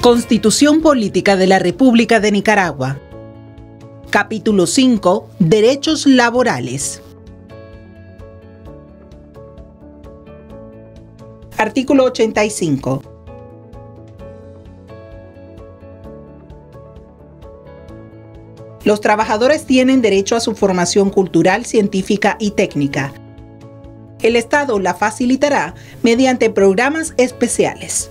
Constitución Política de la República de Nicaragua. Capítulo 5. Derechos laborales. Artículo 85. Los trabajadores tienen derecho a su formación cultural, científica y técnica. El Estado la facilitará mediante programas especiales.